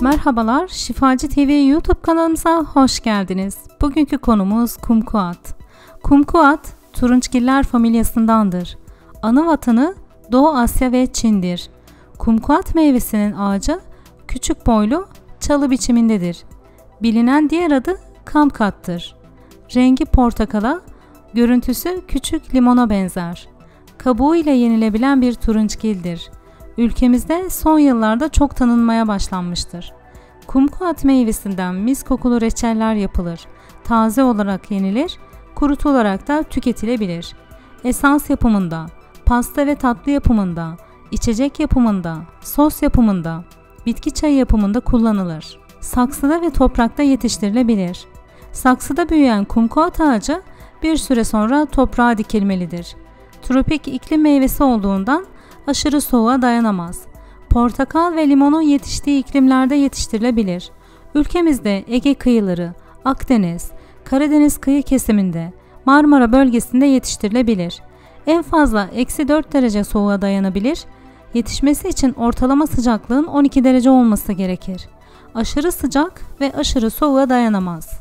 Merhabalar, Şifacı TV YouTube kanalımıza hoş geldiniz. Bugünkü konumuz kumkuat. Kumkuat, turunçgiller familyasındandır. Ana vatanı Doğu Asya ve Çin'dir. Kumkuat meyvesinin ağacı küçük boylu çalı biçimindedir. Bilinen diğer adı kamkattır. Rengi portakala, görüntüsü küçük limona benzer. Kabuğu ile yenilebilen bir turunçgildir. Ülkemizde son yıllarda çok tanınmaya başlanmıştır. Kumkuat meyvesinden mis kokulu reçeller yapılır. Taze olarak yenilir, kurutularak da tüketilebilir. Esans yapımında, pasta ve tatlı yapımında, içecek yapımında, sos yapımında, bitki çayı yapımında kullanılır. Saksıda ve toprakta yetiştirilebilir. Saksıda büyüyen kumkuat ağacı bir süre sonra toprağa dikilmelidir. Tropik iklim meyvesi olduğundan aşırı soğuğa dayanamaz. Portakal ve limonun yetiştiği iklimlerde yetiştirilebilir. Ülkemizde Ege kıyıları, Akdeniz, Karadeniz kıyı kesiminde, Marmara bölgesinde yetiştirilebilir. En fazla eksi 4 derece soğuğa dayanabilir. Yetişmesi için ortalama sıcaklığın 12 derece olması gerekir. Aşırı sıcak ve aşırı soğuğa dayanamaz.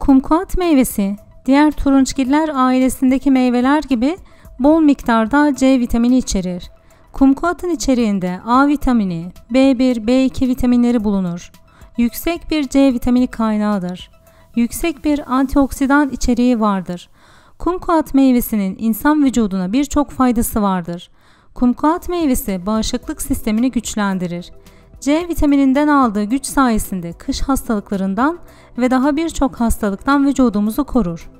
Kumkuat meyvesi, diğer turunçgiller ailesindeki meyveler gibi bol miktarda C vitamini içerir. Kumkuatın içeriğinde A vitamini, B1, B2 vitaminleri bulunur. Yüksek bir C vitamini kaynağıdır. Yüksek bir antioksidan içeriği vardır. Kumkuat meyvesinin insan vücuduna birçok faydası vardır. Kumkuat meyvesi bağışıklık sistemini güçlendirir. C vitamininden aldığı güç sayesinde kış hastalıklarından ve daha birçok hastalıktan vücudumuzu korur.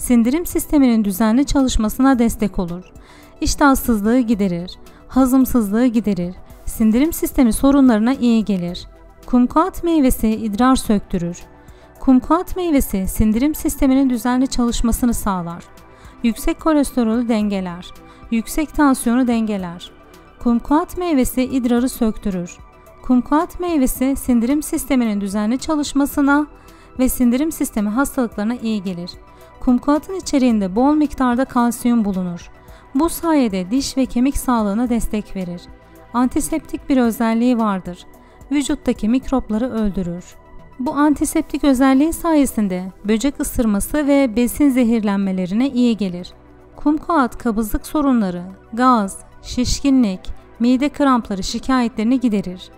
Sindirim sisteminin düzenli çalışmasına destek olur. İştahsızlığı giderir, hazımsızlığı giderir, sindirim sistemi sorunlarına iyi gelir. Kumkuat meyvesi idrar söktürür. Kumkuat meyvesi sindirim sisteminin düzenli çalışmasını sağlar. Yüksek kolesterolü dengeler. Yüksek tansiyonu dengeler. Kumkuat meyvesi idrarı söktürür. Kumkuat meyvesi sindirim sisteminin düzenli çalışmasına ve sindirim sistemi hastalıklarına iyi gelir. Kumkuatın içeriğinde bol miktarda kalsiyum bulunur. Bu sayede diş ve kemik sağlığına destek verir. Antiseptik bir özelliği vardır. Vücuttaki mikropları öldürür. Bu antiseptik özelliği sayesinde böcek ısırması ve besin zehirlenmelerine iyi gelir. Kumkuat kabızlık sorunları, gaz, şişkinlik, mide krampları şikayetlerini giderir.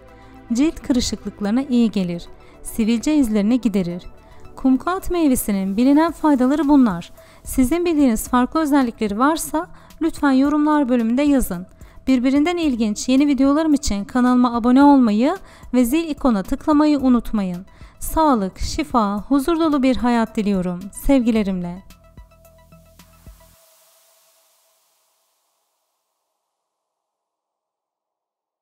Cilt kırışıklıklarına iyi gelir. Sivilce izlerini giderir. Kumkuat meyvesinin bilinen faydaları bunlar. Sizin bildiğiniz farklı özellikleri varsa lütfen yorumlar bölümünde yazın. Birbirinden ilginç yeni videolarım için kanalıma abone olmayı ve zil ikona tıklamayı unutmayın. Sağlık, şifa, huzur dolu bir hayat diliyorum. Sevgilerimle.